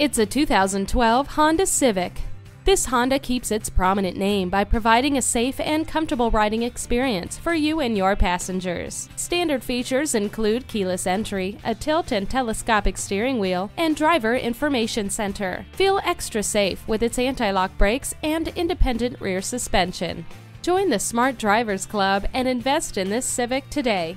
It's a 2012 Honda Civic. This Honda keeps its prominent name by providing a safe and comfortable riding experience for you and your passengers. Standard features include keyless entry, a tilt and telescopic steering wheel, and driver information center. Feel extra safe with its anti-lock brakes and independent rear suspension. Join the Smart Drivers Club and invest in this Civic today.